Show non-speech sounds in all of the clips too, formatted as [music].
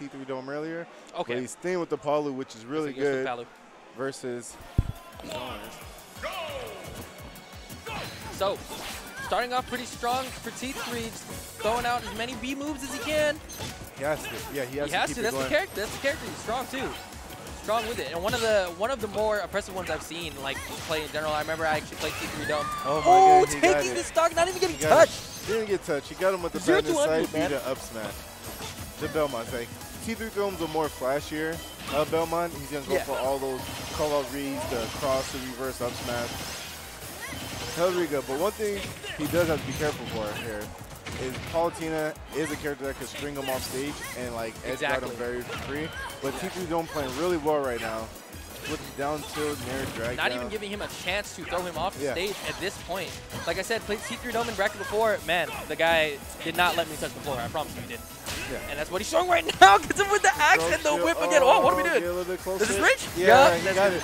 T3 Dome earlier. Okay. But he's staying with the Palu, which is really So here's the good versus. So, starting off pretty strong for T3, just throwing out as many B moves as he can. He has to. Yeah, he has he to has keep to. That's going. the character. That's the character. He's strong too. Strong with it. And one of the one of the more impressive ones I've seen, like play in general. I remember I actually played T3 Dome. Oh my Oh, God, he taking the stock, not even getting He touched. Didn't get touched. He got him with the Zero side, 100, man. beat an up smash. The Belmont, like T3 Dome's a more flashier uh, Belmont. He's gonna go Yeah. for all those call out reads, the cross, the reverse up smash. Hell really good. But one thing he does have to be careful for here is Palutena is a character that can string him off stage and like edge guard him very free. But T3 Dome playing really well right now. With the down tilt, near drag Not down. even giving him a chance to throw him off the Yeah. stage at this point. Like I said, played T3 Dome in bracket before. Man, the guy did not let me touch the floor. I promise you he did. Yeah. And that's what he's showing right now. [laughs] Gets him with the axe and the whip again. Oh, oh, what are we doing? a little bit Is this closer. Rich? Yeah, Yup, he got it.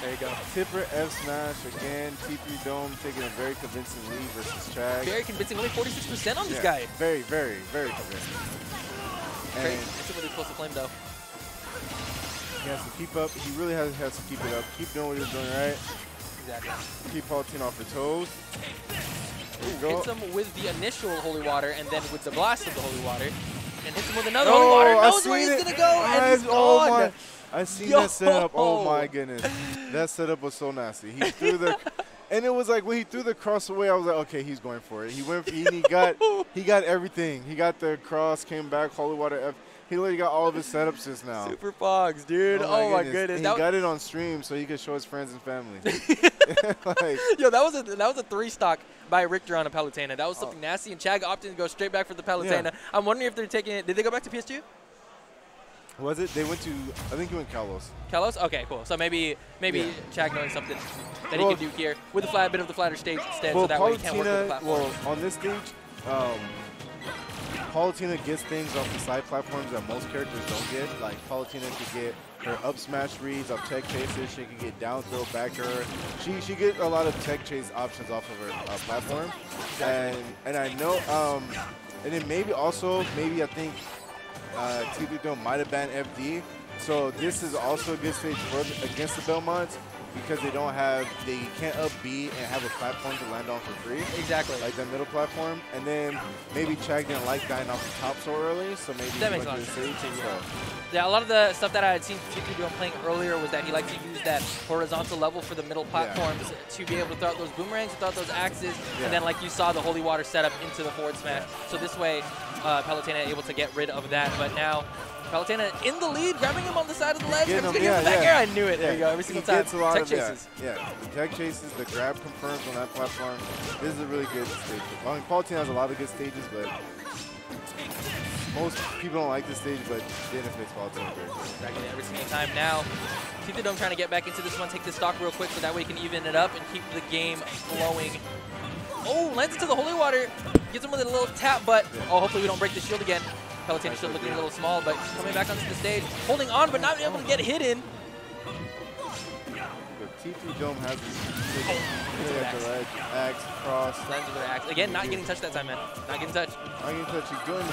There you go. Tipper F smash again. T3 Dome taking a very convincing lead versus Chag. Very convincing. Only 46% on this Yeah, guy. Very, very, very convincing. And It's a really close to flame though. he has to keep up. He really has, has to keep it up. Keep doing what he's doing right. Exactly. Keep Palutena off her toes. There you go. Hits him with the initial holy water and then with the blast of the holy water. And hits him with another Oh, water. I Knows where he's going to go. And I- he's oh gone. my! I seen Yo. that setup. Oh my goodness, that setup was so nasty. He threw the, [laughs] and it was like when he threw the cross away, I was like, okay, he's going for it. He went. He, he got. He got everything. He got the cross, came back, holy water. F. He literally got all of his setups just now. Super Fogs, dude. Oh, my goodness. And That he got it on stream so he could show his friends and family. [laughs] [laughs] like, Yo, that was a that was a three stock by Richter on a Palutena. That was something nasty, and Chag opted to go straight back for the Palutena. Yeah. I'm wondering if they're taking it. Did they go back to PS2? was it? They went to. I think he went Kalos. Kalos? Okay, cool. So maybe maybe Yeah. Chag knowing something that Well- he can do here with a flat bit of the flatter stage instead, Well, so that way he can't work with the platform. Well, on this stage, um, Palutena gets things off the side platforms that most characters don't get. Like Palutena could get her up smash reads, up tech chases. She could get down throw, back her. She she get a lot of tech chase options off of her uh, platform. And and I know. Um, and then maybe also maybe I think uh, T3 might have banned FD. So this is also a good stage for against the Belmonts because they don't have they can't up B and have a platform to land on for free Exactly. like that middle platform, and then maybe Chag didn't like dying off the top so early, so maybe That makes a lot to of sense, too. Yeah, a lot of the stuff that I had seen T3 doing playing earlier was that he liked to use that horizontal level for the middle platforms to be able to throw out those boomerangs, throw out those axes, Yeah. and then like you saw the holy water setup into the forward smash. So this way, uh, Palutena able to get rid of that. But now, Palutena in the lead, grabbing him on the side of the legs, Getting him, yeah, the back yeah. air. I knew it. There you go. Every he single time. gets a lot Tech of chases. Yeah, yeah, the tech chases, the grab confirms on that platform. This is a really good stage. I mean, Palutena has a lot of good stages, but most people don't like this stage, but benefits Palutena very. Dragging it every single time now. Keep the dome trying to get back into this one, take the stock real quick so that way he can even it up and keep the game flowing. Oh, lands into the holy water. Gets him with a little tap, but Yeah. oh, hopefully we don't break the shield again. Palutena still looking a little small, but coming back onto the stage, holding on, but not able to get hidden. But T3 Dome has this Oh, really it's at an axe, cross. With axe. Again, not getting touched that time, man. Not getting touched. I can touch. He's doing.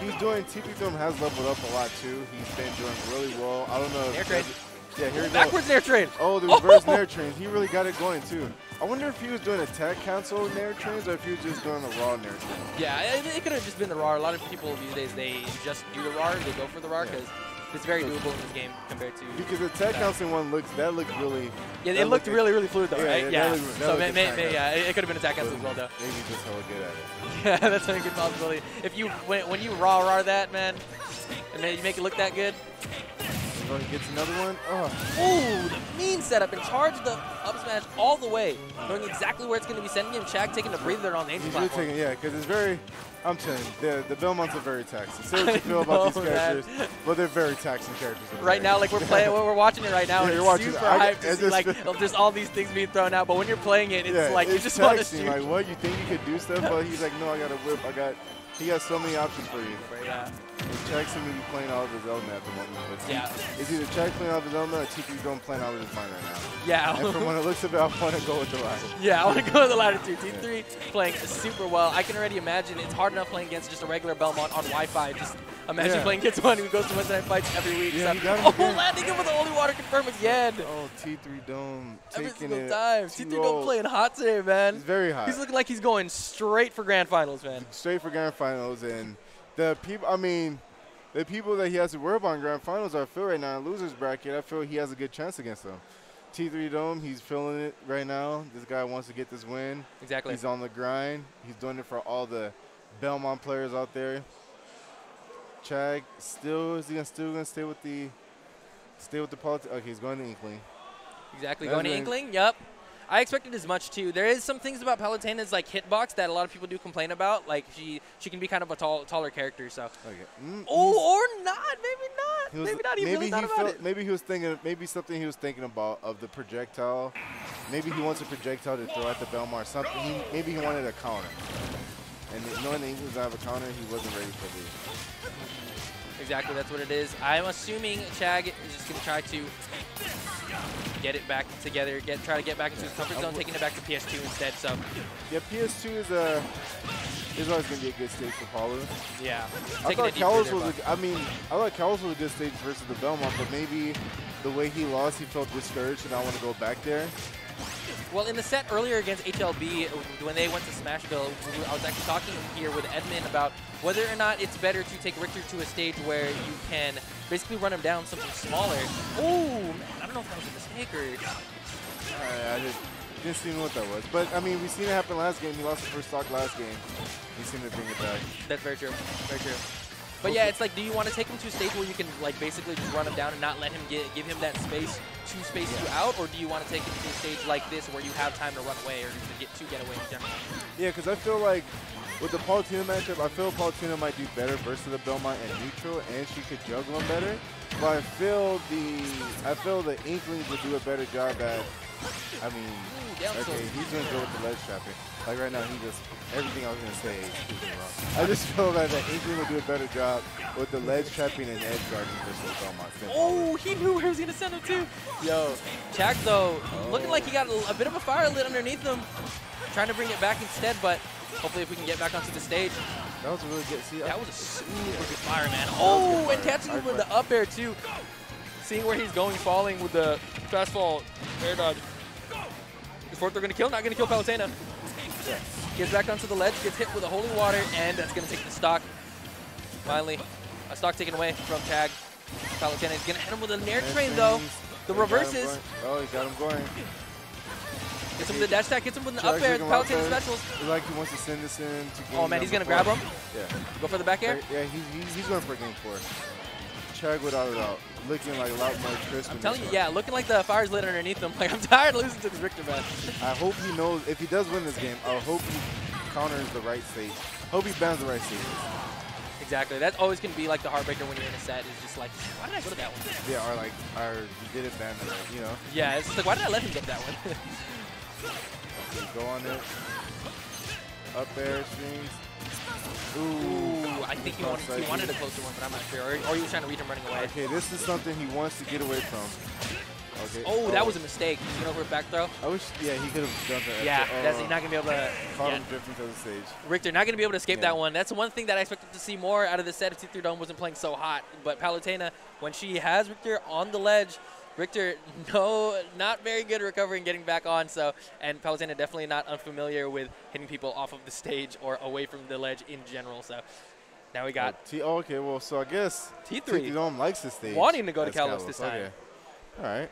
He's doing. T3 Dome has leveled up a lot too. He's been doing really well. I don't know. if. Yeah, here we go. Backwards air train. Oh, the [laughs] Oh! reverse Nair train. He really got it going too. I wonder if he was doing attack cancel Nair trains or if he was just doing the raw Nair train. Yeah, it, it could have just been the raw. A lot of people these days, they just do the raw. They go for the Yeah. because it's very doable in this game compared to Because the attack that. canceling one looks that looked really. Yeah, it looked looked- really, really fluid though, Yeah, right? yeah, Yeah. looked- so may, may, may, yeah, it, it could have been attack cancel as well though. Maybe just hella good at it. [laughs] Yeah, that's a good possibility. If you when, when you raw raw that man, and then you make it look that good. He gets another one. Oh, Ooh, the mean setup and charge the up smash all the way, knowing exactly where it's going to be sending him. Chag taking a breather on the angel he's platform. taking yeah, because it's very. I'm telling you, the the Belmonts are very taxing. [laughs] Say what you feel about these man. characters, but they're very taxing characters. Right now, like we're playing, what we're watching it right now, [laughs] Yeah, and you're it's watching super. I- hyped to see like just- just all these things being thrown out. But when you're playing it, it's yeah, like you it's just want to shoot. Like what you think you could do stuff, but he's like, no, I got a whip. I got. He got so many options for you. yeah. Chag seems to be playing out of his element at the moment. But Yeah. It's either Chag playing out of his element or T3 Dome playing out of his mind right now. Yeah. and from when it looks at it, I want to go with the line. Yeah, I want to go with the ladder too. T3 playing super well. I can already imagine it's hard enough playing against just a regular Belmont on Wi-Fi. Just imagine Yeah. playing against one who goes to Wednesday night fights every week. Yeah, so- he got him oh, again. landing him with the holy water confirm again. Oh, T3 Dome Every single it. time. T3 Dome playing hot today, man. He's very hot. He's looking like he's going straight for grand finals, man. straight for grand finals and the people I mean the people that he has to worry about in grand finals I feel right now in losers bracket I feel he has a good chance against them. T3 Dome he's feeling it right now. This guy wants to get this win. Exactly. He's on the grind. He's doing it for all the Belmont players out there. Chag still is he gonna still gonna stay with the stay with the politics? Okay, he's going to Inkling. Exactly. That's Going to Inkling? Yep. I expected as much too. There is some things about Palutena's like hitbox that a lot of people do complain about. Like she she can be kind of a tall taller character. So Okay. Mm, oh or not, maybe not, was- maybe not. He really thought he about felt, it. Maybe he was thinking, maybe something he was thinking about of the projectile. Maybe he wants a projectile to throw at the Belmont. Something. He, maybe he wanted a counter. And knowing that he was out of a counter, he wasn't ready for the. Exactly, that's what it is. I'm assuming Chag is just gonna try to get it back together, get try to get back into his comfort zone, taking it back to PS2 instead. So Yeah, PS2 is a. Is always gonna be a good stage for Palu. yeah, I thought there, was. but- A, I mean, I thought Kalos was a good stage versus the Belmont, but maybe the way he lost, he felt discouraged and I want to go back there. Well, in the set earlier against HLB, when they went to Smashville, I was actually talking here with Edmund about whether or not it's better to take Richter to a stage where you can basically run him down something smaller. Oh, man, don't know if that was a mistake or... I, I just didn't see what that was. But I mean, we've seen it happen last game. He lost the first stock last game. He seemed to bring it back. That's very true. Very true. But yeah, it's like, do you want to take him to a stage where you can like basically just run him down and not let him get give him that space to space you out, or do you want to take him to a stage like this where you have time to run away or to get to get away in general? Yeah, because I feel like with the Palutena matchup, I feel Palutena might do better versus the Belmont and neutral, and she could juggle him better. But I feel the I feel the Inklings would do a better job at. I mean, okay, he's gonna go with the ledge trapping. Like right now, he just everything I was gonna say. is proving wrong. I just feel that the Inkling would do a better job with the ledge trapping and edge guarding versus the Belmont. Oh, he knew where he was going to send him to. Yo, Jack though, looking oh. like he got a, a bit of a fire lit underneath him. Trying to bring it back instead, but hopefully if we can get back onto the stage. That was a really good. See, That was a [laughs] super good fire, man. Oh, and catching him with the up air, too. Seeing where he's going, falling with the fast fall air dodge. Is going to kill? Not going to kill Palutena. Gets back onto the ledge, gets hit with a holy water, and that's going to take the stock. Finally, a stock taken away from Chag. Palutena is going to hit him with a Nair train, though. The He got him reverses. Oh, he got him going. Gets him with the dash attack, gets him with an up air, looking the a Palutena specials. It's like he wants to send this in to oh, game Oh man, he's gonna grab him. Yeah. Go for the back air. Yeah, he's, he's, he's going for game four. Chag without a doubt. Looking like a lot more crisp. I'm telling you, yeah, looking like the fire's lit underneath him. [laughs] Like I'm tired of losing to this Richter man. I hope he knows, if he does win this game, I hope he counters the right stage. Hope he bans the right stage. Exactly. That's always gonna be like the heartbreaker when you're in a set. Is just like, why did I go to that one? Yeah, or like, or he didn't ban the right, you know. Yeah, it's just like, why did I let him get that one? [laughs] Go on it. Up air strings. Ooh. I think he wanted, he wanted a closer one, but I'm not sure. Or, or he was trying to reach him running away. Okay, this is something he wants to get away from. Okay. Oh, that oh. was a mistake. He's going over a back throw. I wish, yeah, he could have done that. Yeah, Oh, that's he's not gonna be able to. Caught yeah. him drifting to the stage. Richter not going to be able to escape Yeah. that one. That's one thing that I expected to see more out of the set if T3 Dome wasn't playing so hot. But Palutena, when she has Richter on the ledge, Richter, [laughs] no, not very good recovering, getting back on. So, and Palutena definitely not unfamiliar with hitting people off of the stage or away from the ledge in general. So, now we got Oh, T. Oh, okay, well, so I guess T3 T3 Dome likes this stage. wanting to go to That's Kalos this time. Okay. All right.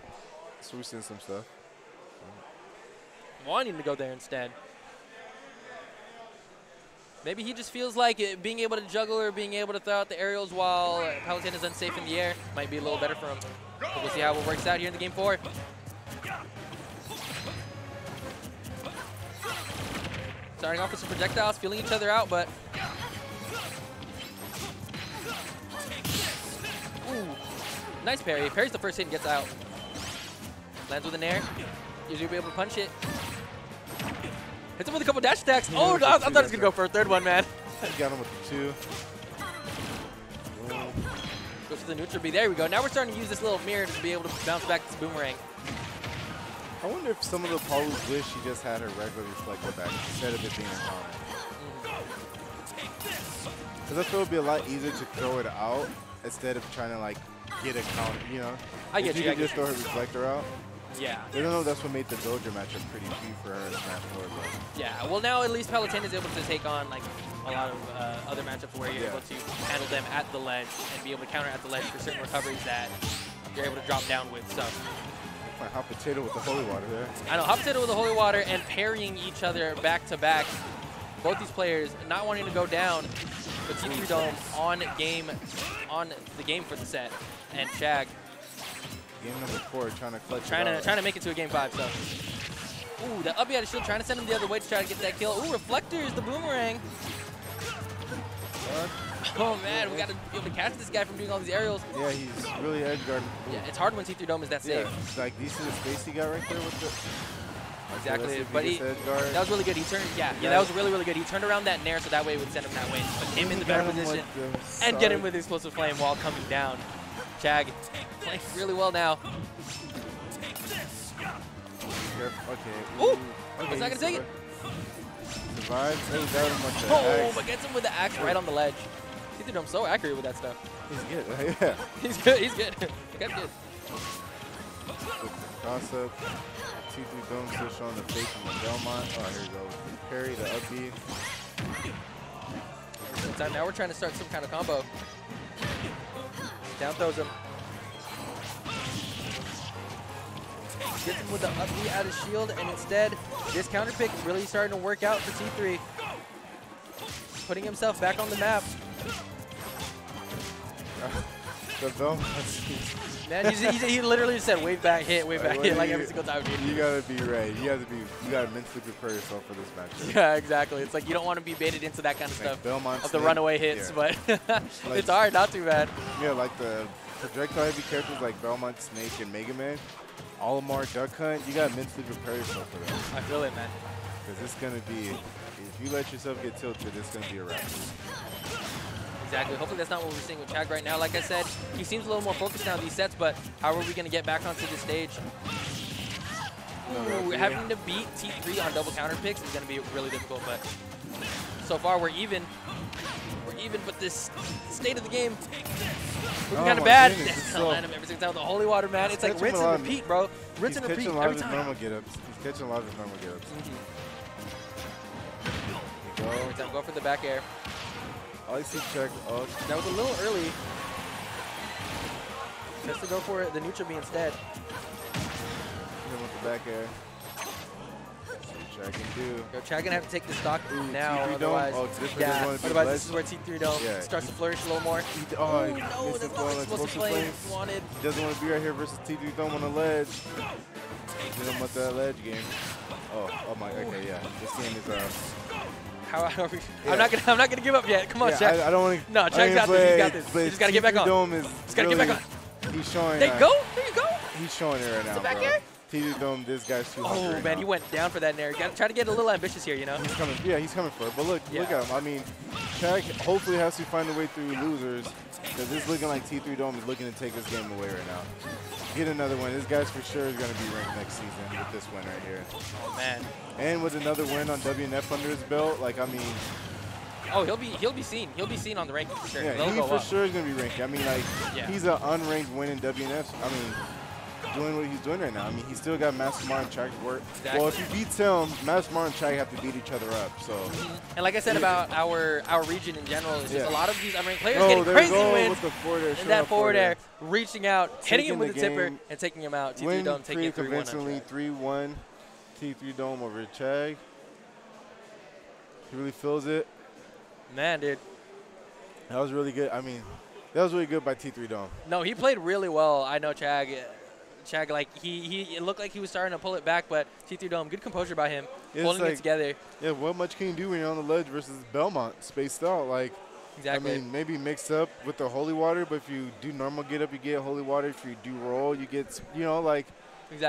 So we've seen some stuff. wanting to go there instead. Maybe he just feels like it, being able to juggle or being able to throw out the aerials while Palutena is unsafe in the air might be a little better for him. But we'll see how it works out here in the game four. Starting off with some projectiles, feeling each other out, but. Ooh, nice parry. Parry's the first hit and gets out. Lands with an air. Usually be able to punch it. Hits him with a couple dash attacks. Yeah, Oh, I, I thought he was going to go for a third one, man. He got him with the two. Goes to the neutral B. There we go. Now we're starting to use this little mirror to be able to bounce back this boomerang. I wonder if some of the Paulus wish he just had her regular reflector back instead of it being a counter. Because mm-hmm. I feel it would be a lot easier to throw it out instead of trying to like get a counter, you know? I if get you you, I just throw her reflector out. Yeah. I don't know if that's what made the Doja matchup pretty key for her in Smash 4, but Yeah, well now at least Palutena is able to take on like a lot of uh, other matchups where you're Yeah. able to handle them at the ledge and be able to counter at the ledge for certain recoveries that you're able to drop down with. So my hot potato with the holy water there. I know hot potato with the holy water and parrying each other back to back. Both these players not wanting to go down, but T3 Dome on game, on the game for the set, and Chag Game number four, trying to clutch trying to trying to make it to a game five. So. Ooh, the up out of shield trying to send him the other way to try to get that kill. Ooh, reflectors, the boomerang. Oh man, we got to be able to catch this guy from doing all these aerials. Yeah, he's really edge guarding. Yeah, it's hard when T3 Dome is that safe. Yeah, it's like, do you see the space he got right there with the... Exactly, the but he-. That was really good. He turned, yeah, yeah, that was really, really good. He turned around that nair so that way it would send him that way. Put him in the better position like, and get him with explosive flame while coming down. Chag playing really well now. Careful. Okay. Ooh, Okay, was that gonna take it? Survived. Hey, he got him with the Oh, axe. but gets him with the axe right on the ledge. T3 Dome's so accurate with that stuff. He's good. [laughs] yeah. He's good. He's good. [laughs] Got good. With the cross up. T3 Dome still showing the fake from the Belmont. Oh, here we go. Parry, the up B. Time. Now we're trying to start some kind of combo. Down throws him. Gets him with the up B out of shield, and instead, this counter pick really starting to work out for T3. Putting himself back on the map. [laughs] [laughs] Man, he's, he's, he literally said wave back hit, wave back Like, hit, like every single time. dude. You gotta be ready. You gotta be. You gotta mentally prepare yourself for this matchup. [laughs] Yeah, exactly. It's like you don't want to be baited into that kind of Like stuff Belmont of the runaway hits, yeah. but Like- it's hard, not too bad. Yeah, like the projectile heavy characters like Belmont, Snake, and Mega Man, Olimar, Duck Hunt, you gotta mentally prepare yourself for that. I feel it, man. Because it's gonna be, if you let yourself get tilted, it's gonna be a wrap. Exactly. Hopefully that's not what we're seeing with Chag right now. Like I said, he seems a little more focused now these sets, but how are we going to get back onto the stage? Ooh, having to beat T3 on double counter picks is going to be really difficult, but so far we're even. We're even, but this state of the game, looking Oh kind of bad. so- [laughs] land him every single time with the holy water, man. It's like rinse and repeat, bro. Rinse and repeat every of time. normal get-ups. He's catching a lot of his normal get-ups. Mhm. Go. Go for the back air. I see check. Oh, That was a little early. Just to go for it, the neutral B instead. him with the back air. See what I can do. Yo, Chag gonna have to take the stock Ooh, now, T3 otherwise, Oh, this is yeah, one otherwise ledge? this is where T3 Dome Yeah. starts to flourish a little more. He, oh, Ooh, he no, missed that's the not ball. the explosive flame wanted. He doesn't want to be right here versus T3 Dome on the ledge. Hit him with that ledge game. Oh, oh my. Okay, yeah. This game is uh. How, how are we, Yeah. I'm not gonna, I'm not gonna give up yet. Come on, yeah, Chag. I, I don't want to. No, Chag's got this, he's got this. You just gotta get back on. Dome is Just gotta get really, back He's showing. there you uh, go. There you go. He's showing it right now, the back bro. air? T3 Dome, this guy's too hungry Oh right man, now. he went down for that nair. Got try to get a little ambitious here, you know. He's coming. Yeah, he's coming for it. But look, look at him. I mean, Chag hopefully has to find a way through losers because it's looking like T3 Dome is looking to take this game away right now. Get another win. This guy's for sure is going to be ranked next season with this win right here. Oh man. And with another win on WNF under his belt, like I mean, Oh, he'll be, he'll be seen. He'll be seen on the ranking for sure. yeah, They'll he for up. sure is going to be ranked. I mean, like Yeah. he's an unranked win in WNF. I mean, doing what he's doing right now. I mean, he's still got Mastermar and Chag to work. Well, if he beats him, Mastermar and Chag have to beat each other up. So. And like I said about our our region in general, it's just Yeah. a lot of these unranked players Oh, getting crazy wins. with the forward air. And that forward air, air. reaching out, hitting him with the tipper, game. and taking him out. T3 Win Dome taking it 3 1 convincingly, 3-1. T3 Dome over Chag. He really feels it. Man, dude. That was really good. I mean, that was really good by T3 Dome. No, he played really well. I know Chag. Chag, like, he, he it looked like he was starting to pull it back, but T3 Dome, good composure by him, It's holding it together. Yeah, what much can you do when you're on the ledge versus Belmont spaced out? Like, Exactly. I mean, maybe mixed up with the holy water, but if you do normal get up, you get holy water. If you do roll, you get, you know, like,